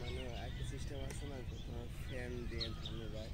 মানে একটা সিস্টেম আছে না তোমার ফ্যান দিয়ে ধান উড়ায়